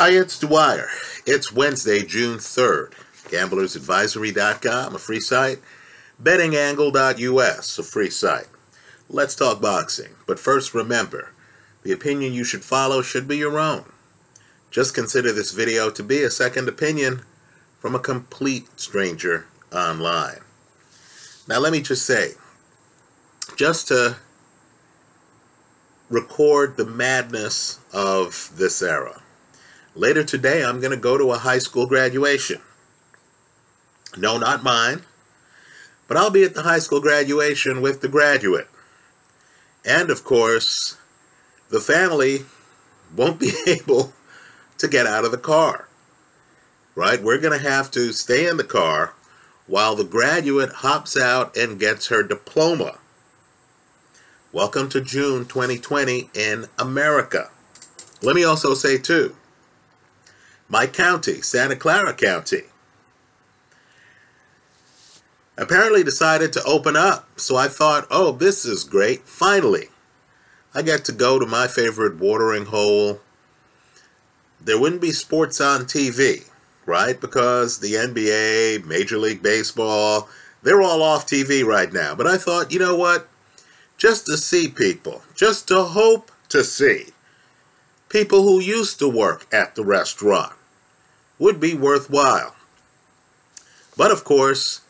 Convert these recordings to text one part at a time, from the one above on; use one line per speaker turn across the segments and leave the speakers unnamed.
Hi, it's Dwyer. It's Wednesday, June 3rd. GamblersAdvisory.com, a free site. BettingAngle.us, a free site. Let's talk boxing. But first, remember the opinion you should follow should be your own. Just consider this video to be a second opinion from a complete stranger online. Now, let me just say, just to record the madness of this era. Later today, I'm going to go to a high school graduation. No, not mine, but I'll be at the high school graduation with the graduate. And of course, the family won't be able to get out of the car. Right? We're going to have to stay in the car while the graduate hops out and gets her diploma. Welcome to June 2020 in America. Let me also say, too, my county, Santa Clara County, apparently decided to open up. So I thought, oh, this is great. Finally, I get to go to my favorite watering hole. There wouldn't be sports on TV, right? Because the NBA, Major League Baseball, they're all off TV right now. But I thought, you know what? just to see people, just to hope to see people who used to work at the restaurant would be worthwhile. But of course,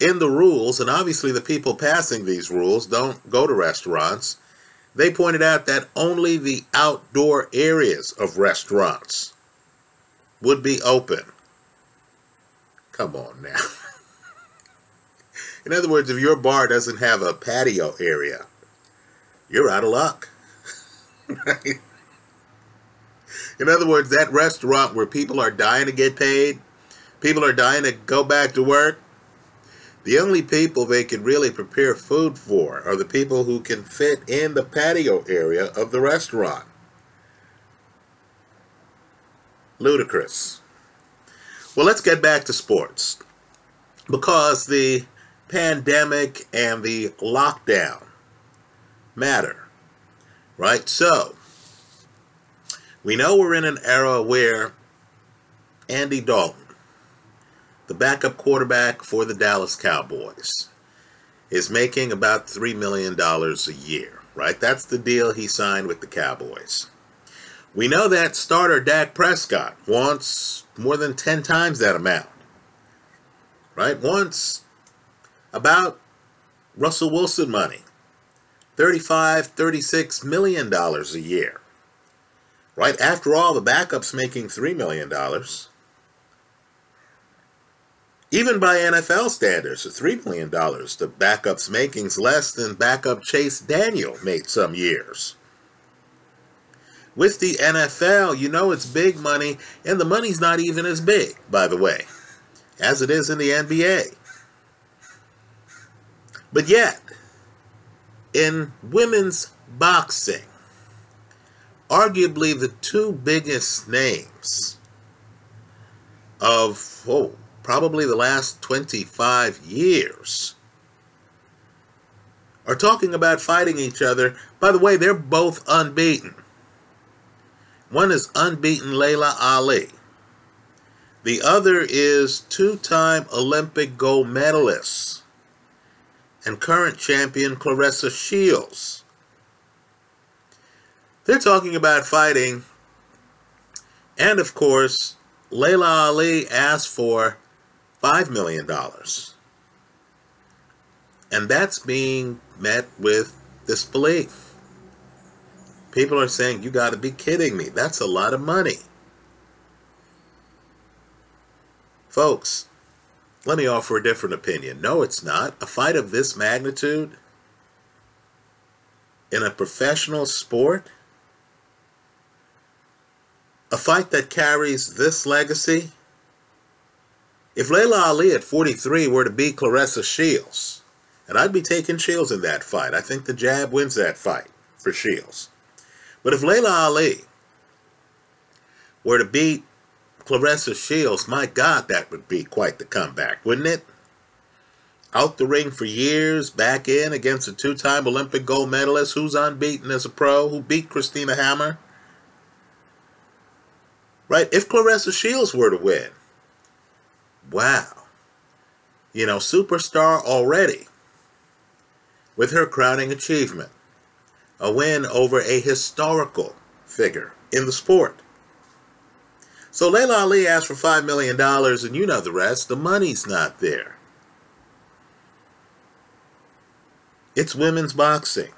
in the rules, and obviously the people passing these rules don't go to restaurants, they pointed out that only the outdoor areas of restaurants would be open. Come on now. In other words, if your bar doesn't have a patio area, you're out of luck. right? In other words, that restaurant where people are dying to get paid, people are dying to go back to work, the only people they can really prepare food for are the people who can fit in the patio area of the restaurant. Ludicrous. Well, let's get back to sports. Because the pandemic and the lockdown matter. Right? So, we know we're in an era where Andy Dalton, the backup quarterback for the Dallas Cowboys, is making about $3 million a year, right? That's the deal he signed with the Cowboys. We know that starter Dak Prescott wants more than 10 times that amount, right? Wants about Russell Wilson money. $35, 36 million dollars a year. Right? After all, the backup's making 3 million dollars. Even by NFL standards, $3 million, the backup's making's less than backup Chase Daniel made some years. With the NFL, you know it's big money, and the money's not even as big, by the way, as it is in the NBA. But yet, in women's boxing, arguably the two biggest names of, oh, probably the last 25 years are talking about fighting each other. By the way, they're both unbeaten. One is unbeaten Laila Ali. The other is two-time Olympic gold medalist and current champion Claressa Shields. They're talking about fighting, and of course, Laila Ali asked for $5 million. And that's being met with disbelief. People are saying, you got to be kidding me. That's a lot of money. Folks, let me offer a different opinion. No, it's not. A fight of this magnitude in a professional sport, a fight that carries this legacy. If Laila Ali at 43 were to beat Claressa Shields, and I'd be taking Shields in that fight. I think the jab wins that fight for Shields. But if Laila Ali were to beat Claressa Shields, my God, that would be quite the comeback, wouldn't it? Out the ring for years, back in against a two-time Olympic gold medalist who's unbeaten as a pro, who beat Christina Hammer. Right? If Claressa Shields were to win, wow. You know, superstar already with her crowning achievement a win over a historical figure in the sport. So Laila Ali asked for $5 million, and you know the rest. The money's not there. It's women's boxing.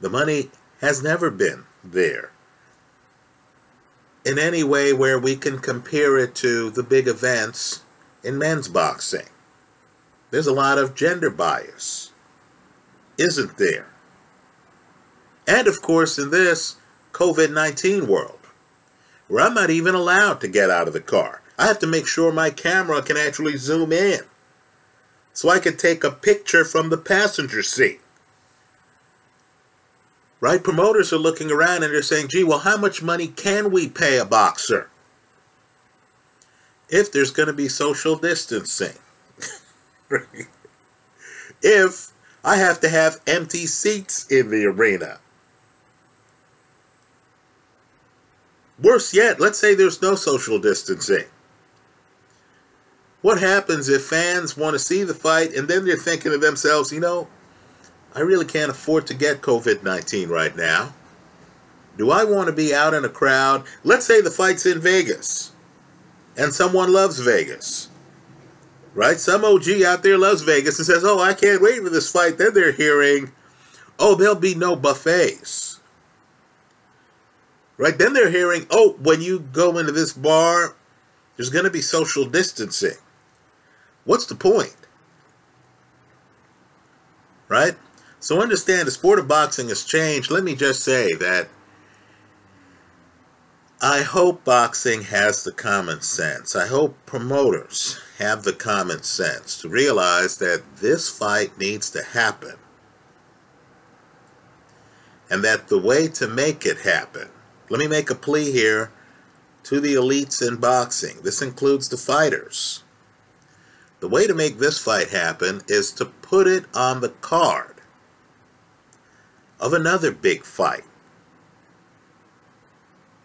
The money has never been there in any way where we can compare it to the big events in men's boxing. There's a lot of gender bias, isn't there? And of course, in this COVID 19 world, where I'm not even allowed to get out of the car, I have to make sure my camera can actually zoom in so I can take a picture from the passenger seat. Right? Promoters are looking around and they're saying, gee, well, how much money can we pay a boxer? If there's going to be social distancing. if I have to have empty seats in the arena. Worse yet, let's say there's no social distancing. What happens if fans want to see the fight and then they're thinking to themselves, you know, I really can't afford to get COVID 19 right now. Do I want to be out in a crowd? Let's say the fight's in Vegas and someone loves Vegas. Right? Some OG out there loves Vegas and says, Oh, I can't wait for this fight. Then they're hearing, Oh, there'll be no buffets. Right? Then they're hearing, oh, when you go into this bar, there's going to be social distancing. What's the point? Right? So understand the sport of boxing has changed. Let me just say that I hope boxing has the common sense. I hope promoters have the common sense to realize that this fight needs to happen. And that the way to make it happen let me make a plea here to the elites in boxing. This includes the fighters. The way to make this fight happen is to put it on the card of another big fight.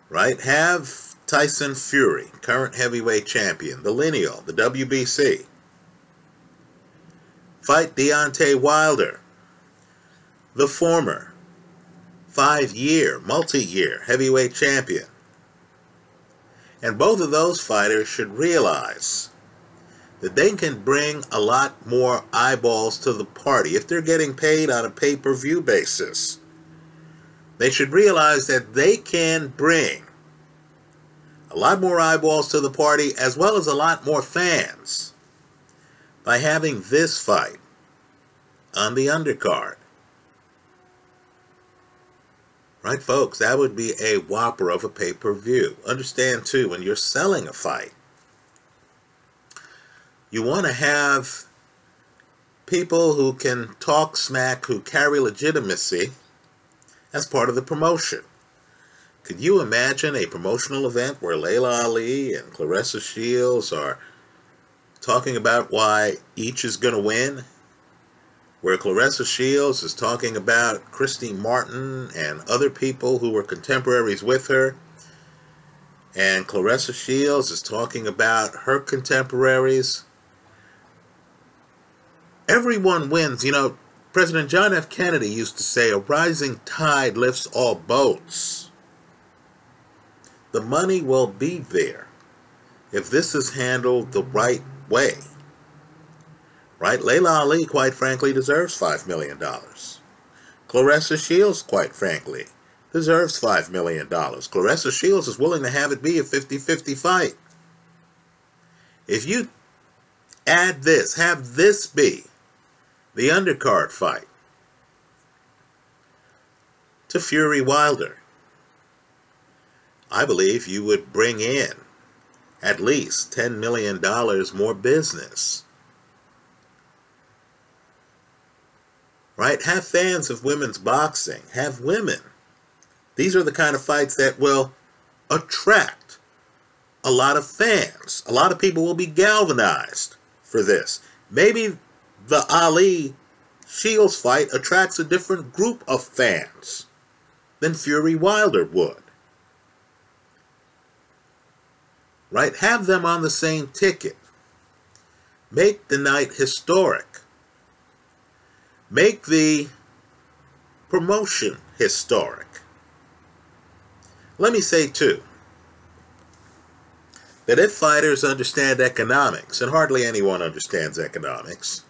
Right? Have Tyson Fury, current heavyweight champion, the lineal, the WBC. Fight Deontay Wilder, the former five-year, multi-year heavyweight champion. And both of those fighters should realize that they can bring a lot more eyeballs to the party if they're getting paid on a pay-per-view basis. They should realize that they can bring a lot more eyeballs to the party as well as a lot more fans by having this fight on the undercard. Right, folks? That would be a whopper of a pay-per-view. Understand, too, when you're selling a fight, you want to have people who can talk smack, who carry legitimacy as part of the promotion. Could you imagine a promotional event where Laila Ali and Claressa Shields are talking about why each is going to win where Claressa Shields is talking about Christy Martin and other people who were contemporaries with her. And Claressa Shields is talking about her contemporaries. Everyone wins. You know, President John F. Kennedy used to say, a rising tide lifts all boats. The money will be there if this is handled the right way right? Laila Ali, quite frankly, deserves $5 million. Claressa Shields, quite frankly, deserves $5 million. Claressa Shields is willing to have it be a 50-50 fight. If you add this, have this be the undercard fight to Fury Wilder, I believe you would bring in at least $10 million more business right? Have fans of women's boxing. Have women. These are the kind of fights that will attract a lot of fans. A lot of people will be galvanized for this. Maybe the Ali Shields fight attracts a different group of fans than Fury Wilder would. right? Have them on the same ticket. Make the night historic. Make the promotion historic. Let me say, too, that if fighters understand economics, and hardly anyone understands economics,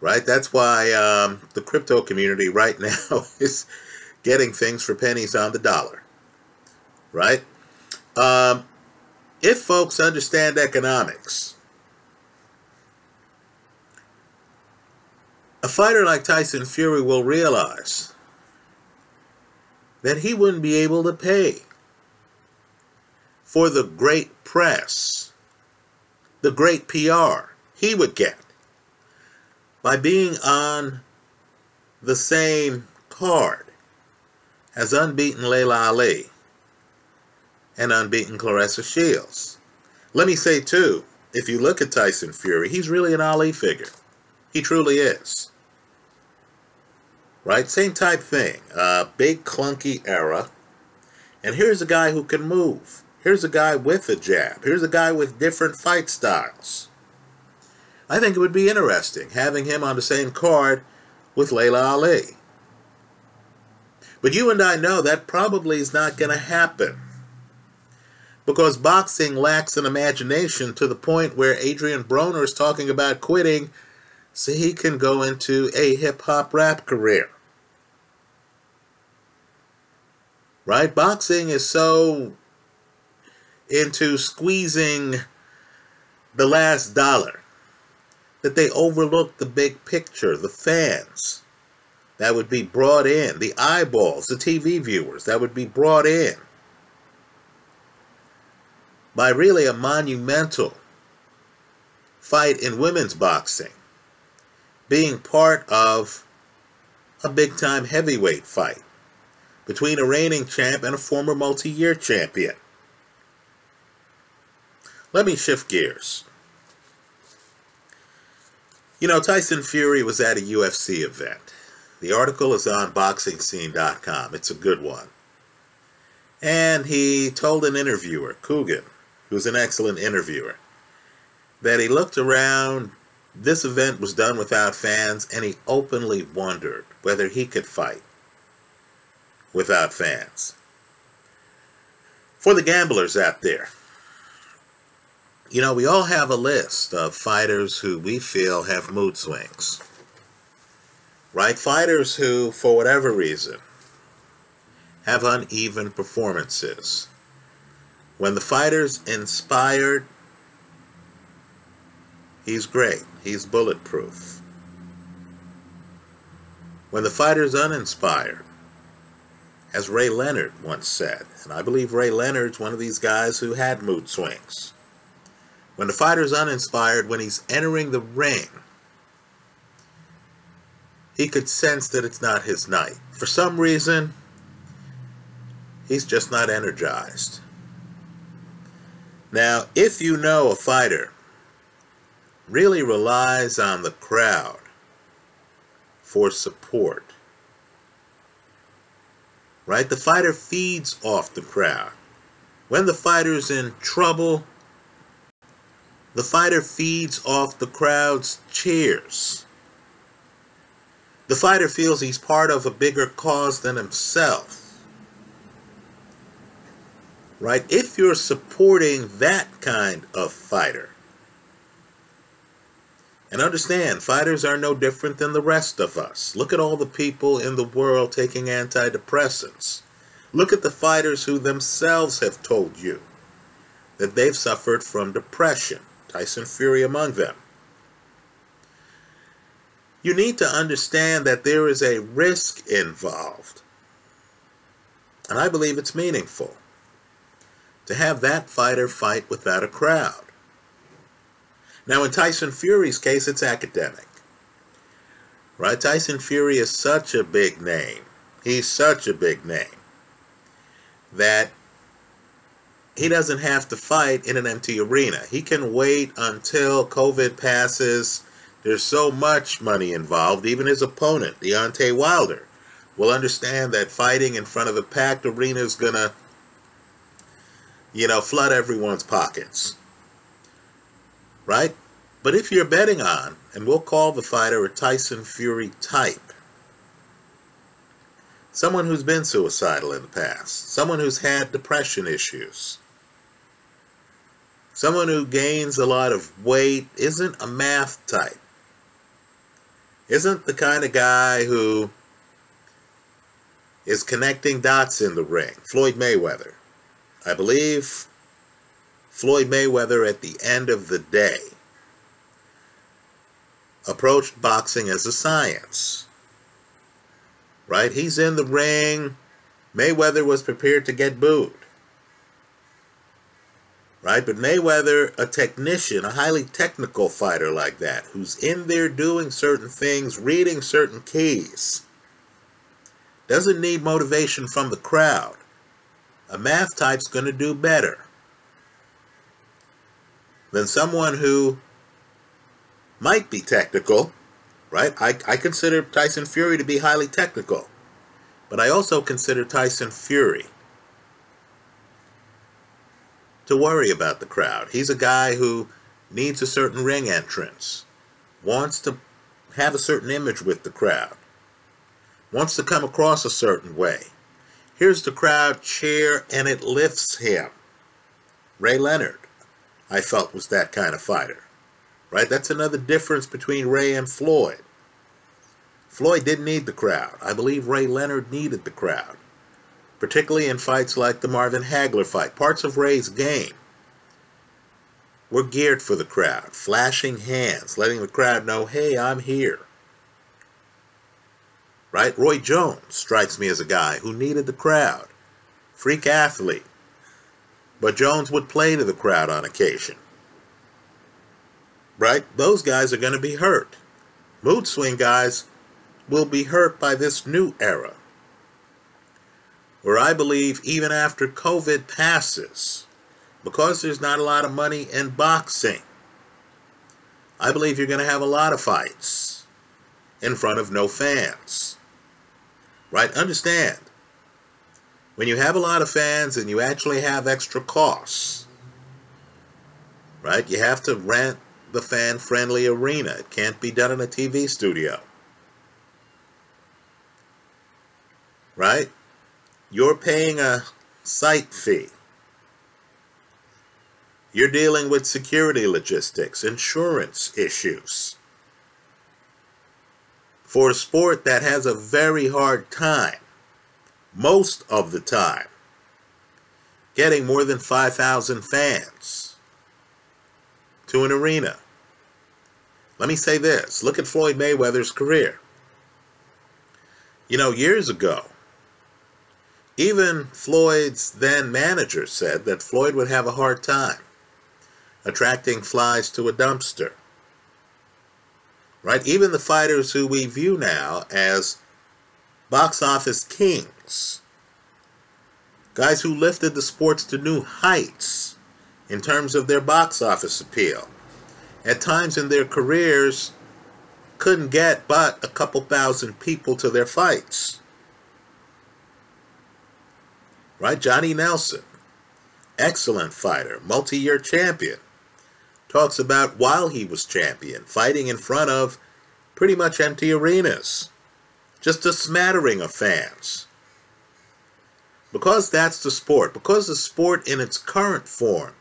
right? That's why um, the crypto community right now is getting things for pennies on the dollar, right? Um, if folks understand economics, a fighter like Tyson Fury will realize that he wouldn't be able to pay for the great press, the great PR he would get by being on the same card as unbeaten Laila Ali and unbeaten Claressa Shields. Let me say, too, if you look at Tyson Fury, he's really an Ali figure. He truly is. Right? Same type thing. Uh, big, clunky era. And here's a guy who can move. Here's a guy with a jab. Here's a guy with different fight styles. I think it would be interesting having him on the same card with Laila Ali. But you and I know that probably is not going to happen. Because boxing lacks an imagination to the point where Adrian Broner is talking about quitting so he can go into a hip hop rap career. Right? Boxing is so into squeezing the last dollar that they overlook the big picture, the fans that would be brought in, the eyeballs, the TV viewers that would be brought in by really a monumental fight in women's boxing being part of a big time heavyweight fight between a reigning champ and a former multi year champion. Let me shift gears. You know, Tyson Fury was at a UFC event. The article is on BoxingScene.com. It's a good one. And he told an interviewer, Coogan, who's an excellent interviewer, that he looked around. This event was done without fans, and he openly wondered whether he could fight without fans. For the gamblers out there, you know, we all have a list of fighters who we feel have mood swings. Right? Fighters who, for whatever reason, have uneven performances. When the fighter's inspired, he's great. He's bulletproof. When the fighter's uninspired, as Ray Leonard once said, and I believe Ray Leonard's one of these guys who had mood swings when the fighter's uninspired, when he's entering the ring, he could sense that it's not his night. For some reason, he's just not energized. Now, if you know a fighter really relies on the crowd for support, right? The fighter feeds off the crowd. When the fighter's in trouble, the fighter feeds off the crowd's cheers. The fighter feels he's part of a bigger cause than himself. Right? If you're supporting that kind of fighter, and understand, fighters are no different than the rest of us. Look at all the people in the world taking antidepressants. Look at the fighters who themselves have told you that they've suffered from depression. Tyson Fury among them. You need to understand that there is a risk involved. And I believe it's meaningful to have that fighter fight without a crowd. Now, in Tyson Fury's case, it's academic. Right? Tyson Fury is such a big name. He's such a big name that he doesn't have to fight in an empty arena. He can wait until COVID passes. There's so much money involved. Even his opponent, Deontay Wilder, will understand that fighting in front of a packed arena is going to, you know, flood everyone's pockets. Right? But if you're betting on, and we'll call the fighter a Tyson Fury type, someone who's been suicidal in the past, someone who's had depression issues, someone who gains a lot of weight, isn't a math type, isn't the kind of guy who is connecting dots in the ring. Floyd Mayweather. I believe Floyd Mayweather at the end of the day approached boxing as a science. Right? He's in the ring. Mayweather was prepared to get booed. Right? But Mayweather, a technician, a highly technical fighter like that, who's in there doing certain things, reading certain keys, doesn't need motivation from the crowd. A math type's going to do better than someone who might be technical, right? I, I consider Tyson Fury to be highly technical, but I also consider Tyson Fury to worry about the crowd. He's a guy who needs a certain ring entrance, wants to have a certain image with the crowd, wants to come across a certain way. Here's the crowd cheer and it lifts him. Ray Leonard, I felt, was that kind of fighter. Right? That's another difference between Ray and Floyd. Floyd didn't need the crowd. I believe Ray Leonard needed the crowd. Particularly in fights like the Marvin Hagler fight. Parts of Ray's game were geared for the crowd. Flashing hands, letting the crowd know, hey, I'm here. Right? Roy Jones strikes me as a guy who needed the crowd. Freak athlete. But Jones would play to the crowd on occasion right? Those guys are going to be hurt. Mood swing guys will be hurt by this new era. Where I believe even after COVID passes, because there's not a lot of money in boxing, I believe you're going to have a lot of fights in front of no fans. Right? Understand, when you have a lot of fans and you actually have extra costs, right? You have to rent the fan friendly arena. It can't be done in a TV studio. Right? You're paying a site fee. You're dealing with security logistics, insurance issues. For a sport that has a very hard time, most of the time, getting more than 5,000 fans to an arena. Let me say this look at Floyd Mayweather's career. You know, years ago, even Floyd's then manager said that Floyd would have a hard time attracting flies to a dumpster. Right? Even the fighters who we view now as box office kings, guys who lifted the sports to new heights, in terms of their box office appeal. At times in their careers, couldn't get but a couple thousand people to their fights. Right? Johnny Nelson, excellent fighter, multi year champion, talks about while he was champion, fighting in front of pretty much empty arenas, just a smattering of fans. Because that's the sport, because the sport in its current form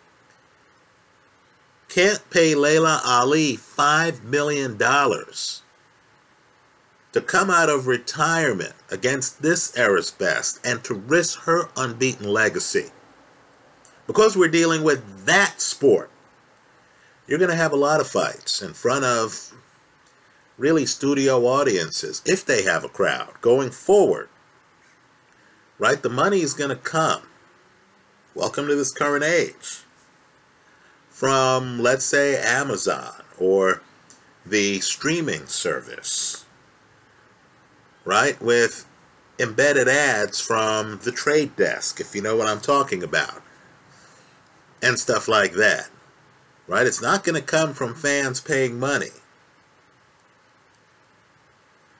can't pay Laila Ali $5 million to come out of retirement against this era's best and to risk her unbeaten legacy. Because we're dealing with that sport, you're going to have a lot of fights in front of really studio audiences, if they have a crowd, going forward. Right? The money is going to come. Welcome to this current age from, let's say, Amazon or the streaming service, right? With embedded ads from the trade desk, if you know what I'm talking about, and stuff like that, right? It's not going to come from fans paying money.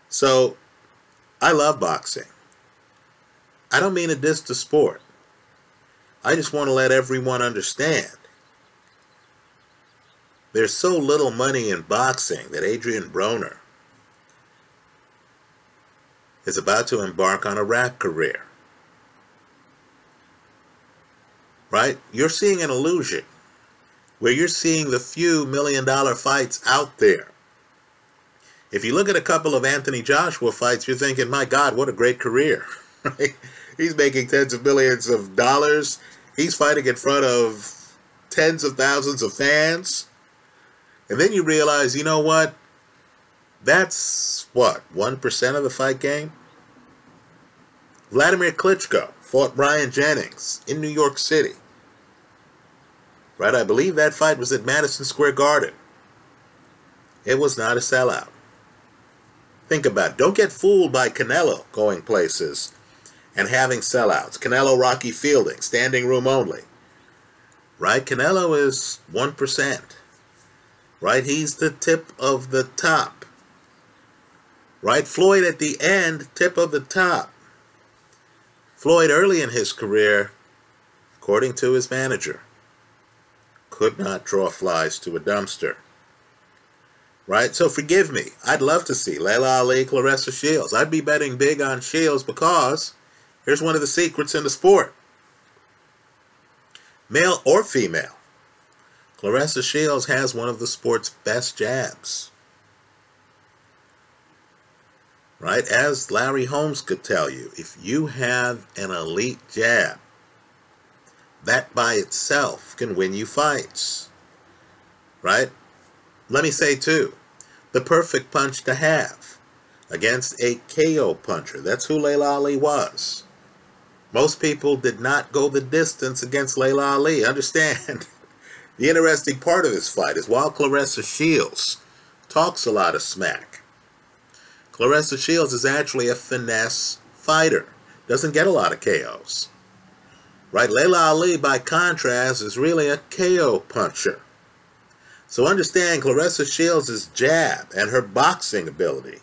So, I love boxing. I don't mean to diss the sport. I just want to let everyone understand there's so little money in boxing that Adrian Broner is about to embark on a rap career. Right? You're seeing an illusion where you're seeing the few million dollar fights out there. If you look at a couple of Anthony Joshua fights, you're thinking, my God, what a great career. He's making tens of millions of dollars. He's fighting in front of tens of thousands of fans. And then you realize, you know what? That's what, 1% of the fight game? Vladimir Klitschko fought Bryant Jennings in New York City. Right? I believe that fight was at Madison Square Garden. It was not a sellout. Think about it. Don't get fooled by Canelo going places and having sellouts. Canelo Rocky Fielding, standing room only. Right? Canelo is 1% right? He's the tip of the top, right? Floyd at the end, tip of the top. Floyd early in his career, according to his manager, could not draw flies to a dumpster. Right? So forgive me. I'd love to see Laila Ali, Claressa Shields. I'd be betting big on Shields because here's one of the secrets in the sport. Male or female, Claressa Shields has one of the sport's best jabs. Right? As Larry Holmes could tell you, if you have an elite jab, that by itself can win you fights. Right? Let me say too, the perfect punch to have against a KO puncher. That's who Laila Ali was. Most people did not go the distance against Laila Ali. Understand? The interesting part of this fight is while Claressa Shields talks a lot of smack, Claressa Shields is actually a finesse fighter. Doesn't get a lot of KOs. Right? Laila Ali, by contrast, is really a KO puncher. So understand Claressa Shields' jab and her boxing ability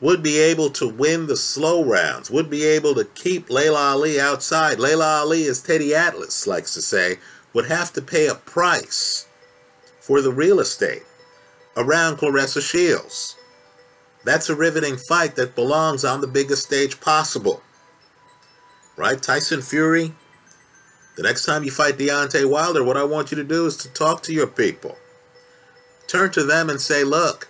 would be able to win the slow rounds, would be able to keep Laila Ali outside. Laila Ali, as Teddy Atlas likes to say, would have to pay a price for the real estate around Claressa Shields. That's a riveting fight that belongs on the biggest stage possible. Right, Tyson Fury? The next time you fight Deontay Wilder, what I want you to do is to talk to your people. Turn to them and say, look,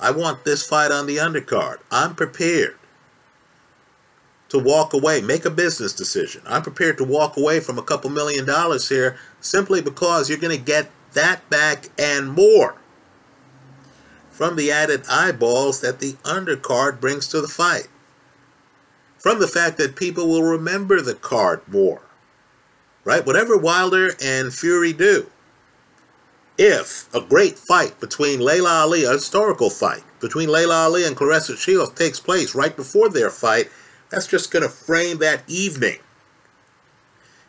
I want this fight on the undercard. I'm prepared to walk away, make a business decision. I'm prepared to walk away from a couple million dollars here simply because you're going to get that back and more from the added eyeballs that the undercard brings to the fight. From the fact that people will remember the card more. Right? Whatever Wilder and Fury do, if a great fight between Laila Ali, a historical fight between Laila Ali and Claressa Shields takes place right before their fight, that's just going to frame that evening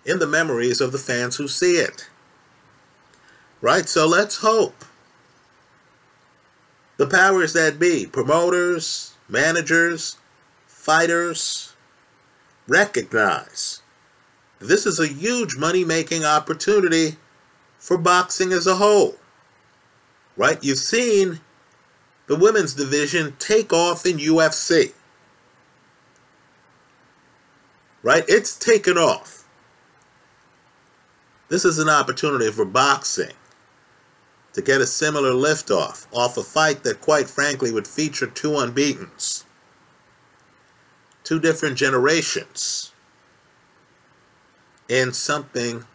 in the memories of the fans who see it. Right? So let's hope the powers that be, promoters, managers, fighters, recognize this is a huge money making opportunity for boxing as a whole. Right? You've seen the women's division take off in UFC. right? It's taken off. This is an opportunity for boxing to get a similar liftoff off a fight that, quite frankly, would feature two unbeatens, two different generations, in something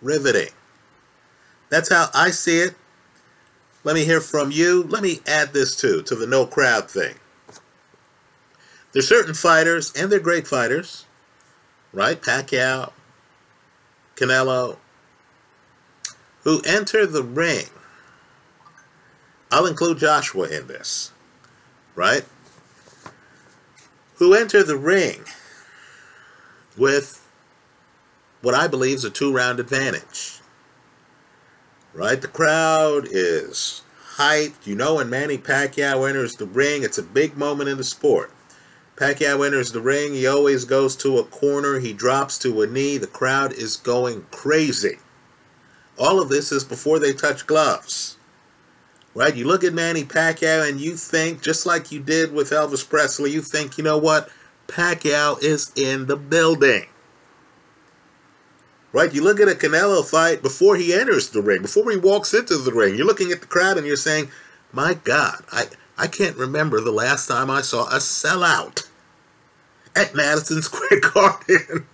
riveting. That's how I see it. Let me hear from you. Let me add this too to the no crowd thing. There's certain fighters, and they're great fighters, right? Pacquiao, Canelo, who enter the ring. I'll include Joshua in this, right? Who enter the ring with what I believe is a two-round advantage. Right? The crowd is hyped. You know when Manny Pacquiao enters the ring, it's a big moment in the sport. Pacquiao enters the ring. He always goes to a corner. He drops to a knee. The crowd is going crazy. All of this is before they touch gloves. Right? You look at Manny Pacquiao and you think, just like you did with Elvis Presley, you think, you know what? Pacquiao is in the building. Right? You look at a Canelo fight before he enters the ring, before he walks into the ring. You're looking at the crowd and you're saying, my God, I, I can't remember the last time I saw a sellout at Madison Square Garden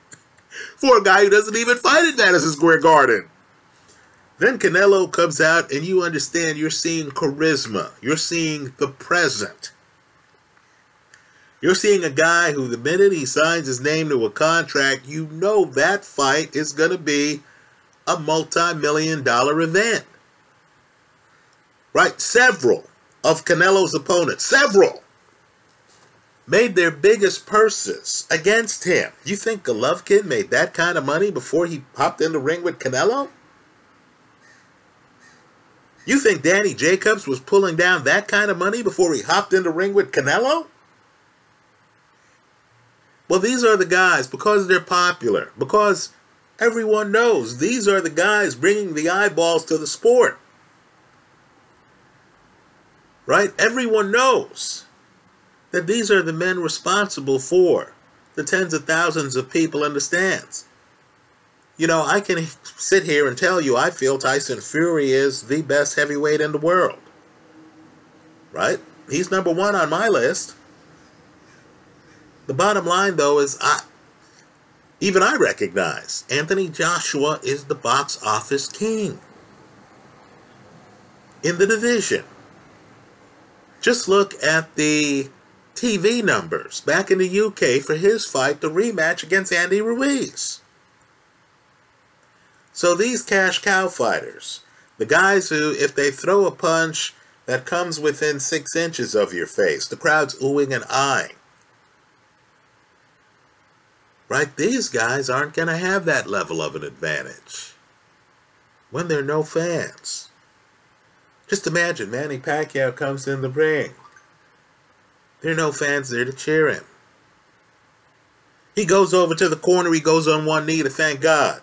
for a guy who doesn't even fight at Madison Square Garden. Then Canelo comes out and you understand you're seeing charisma. You're seeing the present. You're seeing a guy who the minute he signs his name to a contract, you know that fight is going to be a multi-million dollar event. Right? Several of Canelo's opponents, several, made their biggest purses against him. You think Golovkin made that kind of money before he popped in the ring with Canelo? You think Danny Jacobs was pulling down that kind of money before he hopped in the ring with Canelo? Well, these are the guys, because they're popular, because everyone knows these are the guys bringing the eyeballs to the sport. Right? Everyone knows that these are the men responsible for the tens of thousands of people in the stands. You know, I can sit here and tell you I feel Tyson Fury is the best heavyweight in the world. Right? He's number one on my list. The bottom line, though, is I, even I recognize Anthony Joshua is the box office king in the division. Just look at the TV numbers back in the UK for his fight, the rematch against Andy Ruiz. So these cash cow fighters, the guys who, if they throw a punch that comes within six inches of your face, the crowd's oohing and eyeing. Right? These guys aren't going to have that level of an advantage when there are no fans. Just imagine Manny Pacquiao comes in the ring. There are no fans there to cheer him. He goes over to the corner, he goes on one knee to thank God.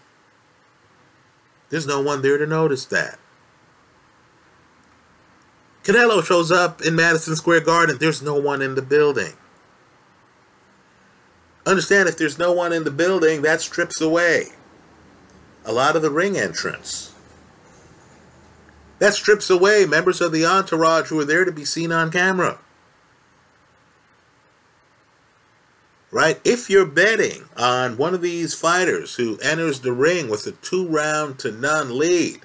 There's no one there to notice that. Canelo shows up in Madison Square Garden. There's no one in the building. Understand, if there's no one in the building, that strips away a lot of the ring entrance. That strips away members of the entourage who are there to be seen on camera. Right? If you're betting on one of these fighters who enters the ring with a two round to none lead,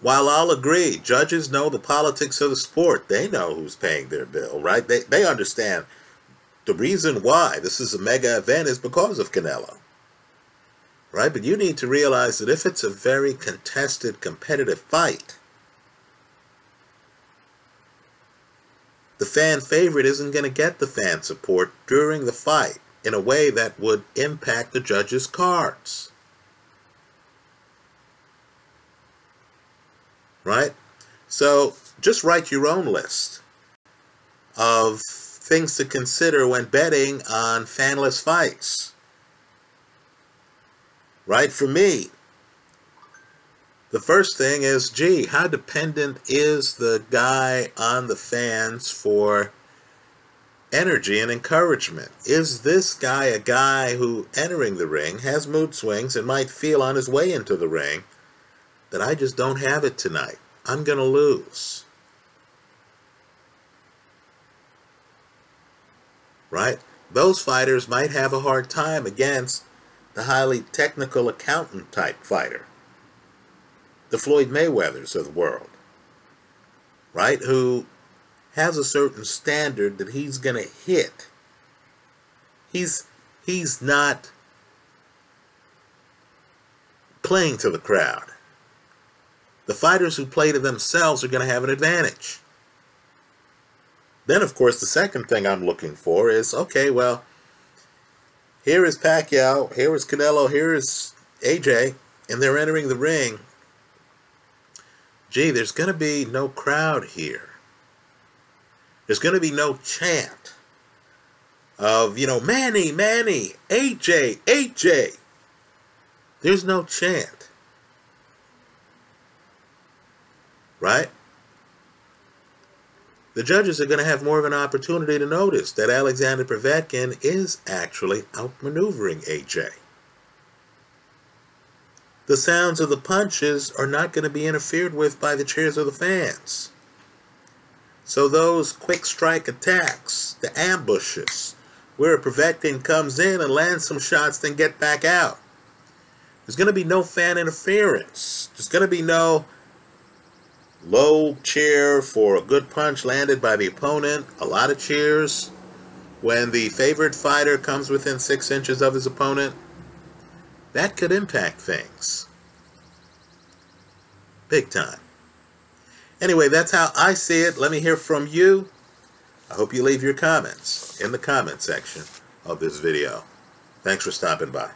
while I'll agree, judges know the politics of the sport. They know who's paying their bill, right? They, they understand the reason why this is a mega event is because of Canelo. Right? But you need to realize that if it's a very contested, competitive fight, the fan favorite isn't going to get the fan support during the fight in a way that would impact the judge's cards. Right? So just write your own list of things to consider when betting on fanless fights. Right? For me, the first thing is, gee, how dependent is the guy on the fans for energy and encouragement? Is this guy a guy who, entering the ring, has mood swings and might feel on his way into the ring that I just don't have it tonight? I'm going to lose. Right? Those fighters might have a hard time against the highly technical accountant type fighter the Floyd Mayweathers of the world, right? Who has a certain standard that he's going to hit. He's he's not playing to the crowd. The fighters who play to themselves are going to have an advantage. Then, of course, the second thing I'm looking for is okay, well, here is Pacquiao, here is Canelo, here is AJ, and they're entering the ring gee, there's going to be no crowd here. There's going to be no chant of, you know, Manny, Manny, AJ, AJ. There's no chant. Right? The judges are going to have more of an opportunity to notice that Alexander Povetkin is actually outmaneuvering AJ. The sounds of the punches are not going to be interfered with by the cheers of the fans. So those quick strike attacks, the ambushes, where Povetkin comes in and lands some shots, then get back out. There's going to be no fan interference. There's going to be no low cheer for a good punch landed by the opponent, a lot of cheers when the favored fighter comes within six inches of his opponent. That could impact things. Big time. Anyway, that's how I see it. Let me hear from you. I hope you leave your comments in the comment section of this video. Thanks for stopping by.